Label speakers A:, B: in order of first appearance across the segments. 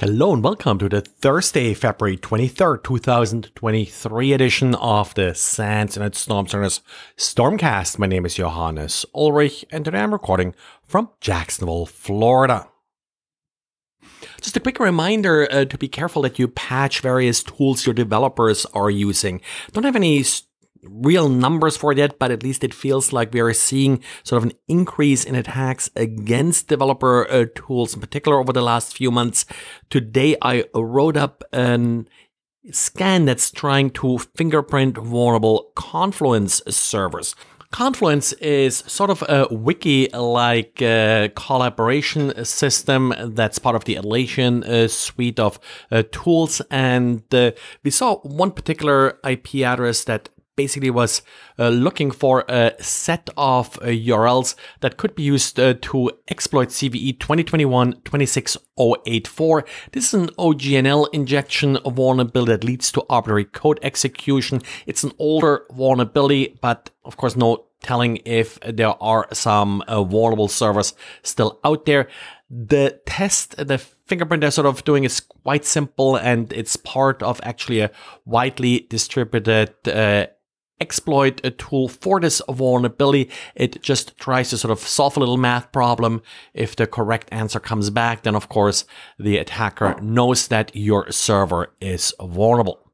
A: Hello and welcome to the Thursday, February 23rd, 2023 edition of the SANS Internet Storm Center's Stormcast. My name is Johannes Ulrich and today I'm recording from Jacksonville, Florida. Just a quick reminder uh, to be careful that you patch various tools your developers are using. Don't have any real numbers for that, but at least it feels like we are seeing sort of an increase in attacks against developer uh, tools, in particular over the last few months. Today, I wrote up an scan that's trying to fingerprint vulnerable Confluence servers. Confluence is sort of a wiki like uh, collaboration system that's part of the Atlassian uh, suite of uh, tools. And uh, we saw one particular IP address that basically was uh, looking for a set of uh, URLs that could be used uh, to exploit CVE 2021-26084. This is an OGNL injection vulnerability that leads to arbitrary code execution. It's an older vulnerability, but of course no telling if there are some uh, vulnerable servers still out there. The test, the fingerprint they're sort of doing is quite simple and it's part of actually a widely distributed uh, exploit a tool for this vulnerability. It just tries to sort of solve a little math problem. If the correct answer comes back, then of course the attacker knows that your server is vulnerable.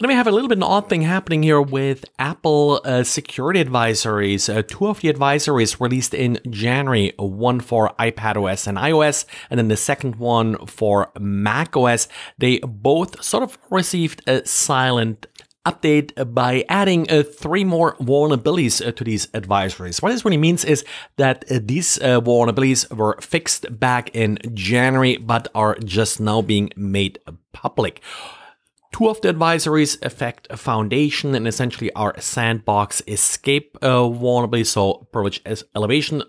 A: Then we have a little bit of an odd thing happening here with Apple uh, security advisories. Uh, two of the advisories released in January, one for iPadOS and iOS, and then the second one for macOS. They both sort of received a silent update by adding uh, three more vulnerabilities uh, to these advisories. What this really means is that uh, these uh, vulnerabilities were fixed back in January, but are just now being made public. Two of the advisories affect a foundation and essentially are sandbox escape uh, vulnerabilities, so privilege elevation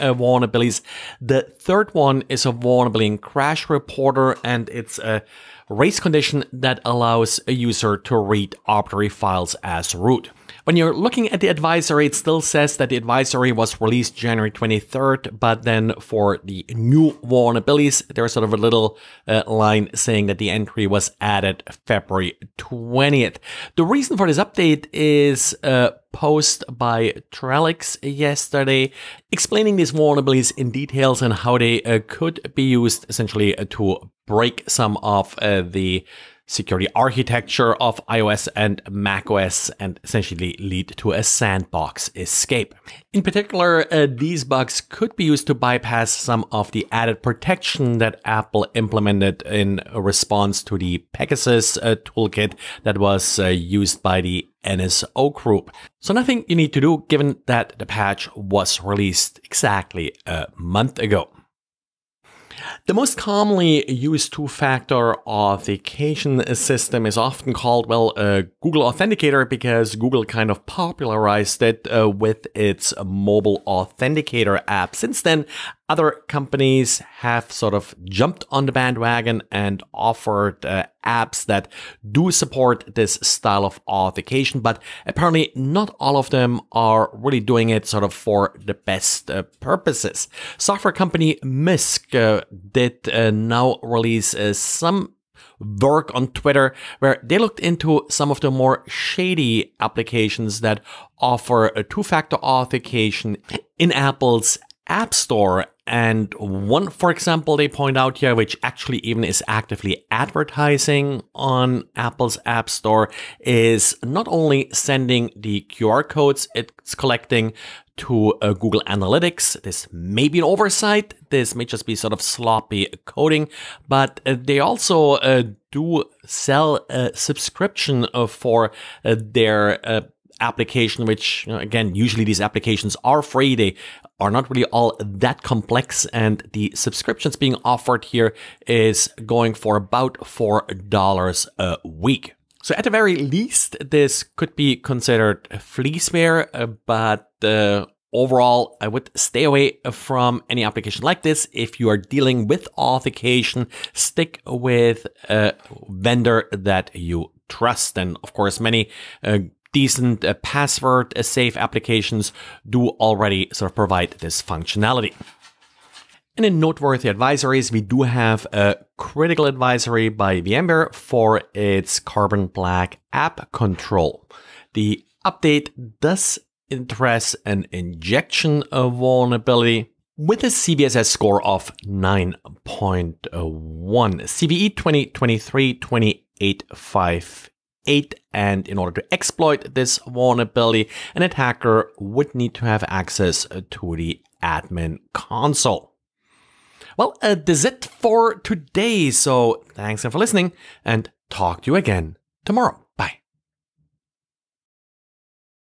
A: vulnerabilities. The third one is a vulnerability in Crash Reporter, and it's a race condition that allows a user to read arbitrary files as root. When you're looking at the advisory, it still says that the advisory was released January 23rd, but then for the new vulnerabilities, there's sort of a little uh, line saying that the entry was added February 20th. The reason for this update is a post by Trellix yesterday explaining these vulnerabilities in details and how they uh, could be used essentially uh, to break some of uh, the security architecture of iOS and macOS and essentially lead to a sandbox escape. In particular, uh, these bugs could be used to bypass some of the added protection that Apple implemented in response to the Pegasus uh, toolkit that was uh, used by the NSO group. So nothing you need to do given that the patch was released exactly a month ago. The most commonly used two-factor authentication system is often called, well, a Google Authenticator because Google kind of popularized it uh, with its mobile authenticator app. Since then, other companies have sort of jumped on the bandwagon and offered uh, apps that do support this style of authentication, but apparently not all of them are really doing it sort of for the best uh, purposes. Software company Mysk uh, did uh, now release uh, some work on Twitter where they looked into some of the more shady applications that offer a two-factor authentication in Apple's App Store and one, for example, they point out here, which actually even is actively advertising on Apple's App Store, is not only sending the QR codes it's collecting to uh, Google Analytics. This may be an oversight. This may just be sort of sloppy coding, but uh, they also uh, do sell a subscription uh, for uh, their uh, application, which you know, again, usually these applications are free. They are not really all that complex. And the subscriptions being offered here is going for about $4 a week. So at the very least, this could be considered fleeceware, but uh, overall, I would stay away from any application like this. If you are dealing with authentication, stick with a vendor that you trust. And of course, many uh, decent uh, password uh, safe applications do already sort of provide this functionality. And in noteworthy advisories, we do have a critical advisory by VMware for its Carbon Black app control. The update does address an injection vulnerability with a CVSS score of 9.1. CVE 2023-2858 and in order to exploit this vulnerability, an attacker would need to have access to the admin console. Well, uh, that's it for today. So thanks again for listening and talk to you again tomorrow.